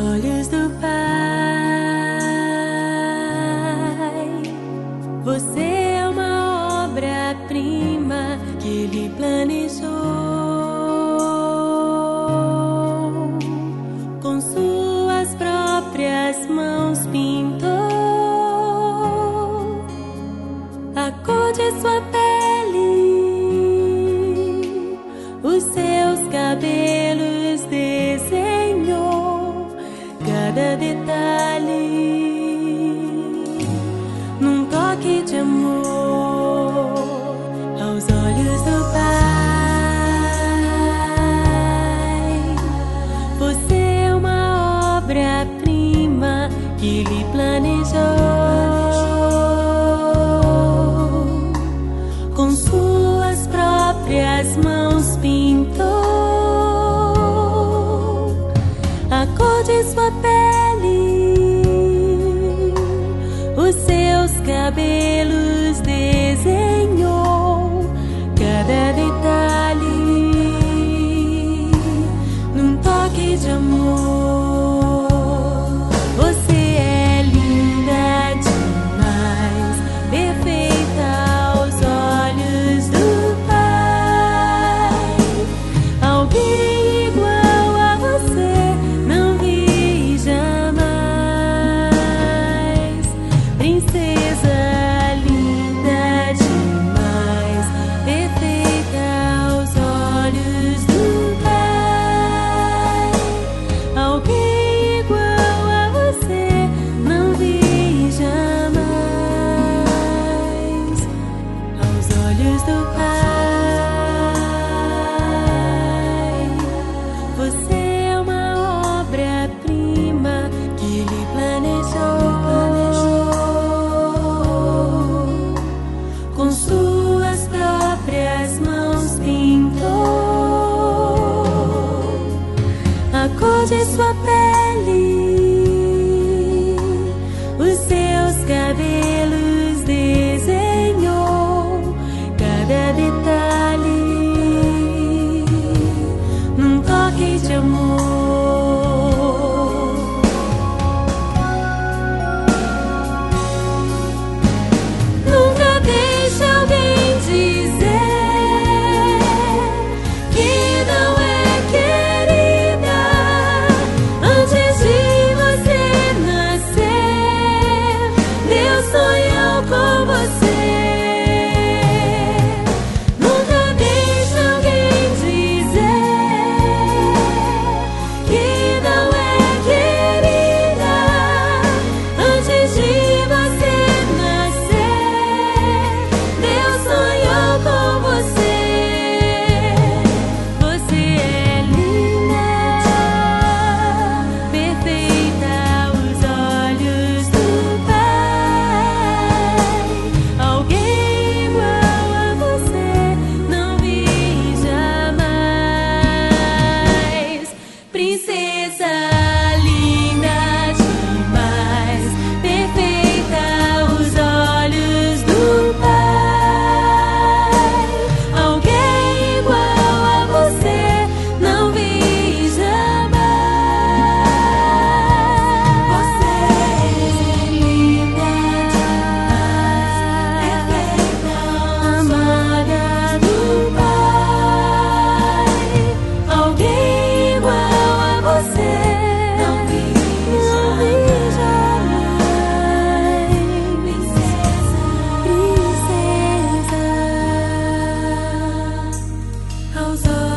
olhos do Pai. Você é uma obra-prima que Ele planejou. Com suas próprias mãos pintou a cor de sua pele, os seus cabelos cada detalhe. Num toque de amor aos olhos do Pai. Você é uma obra-prima que Ele planejou. Com suas próprias mãos pintou. A cor de sua pele, cabelos desenhou. Cada detalhe Com suas próprias mãos pintou a cor de sua pele, So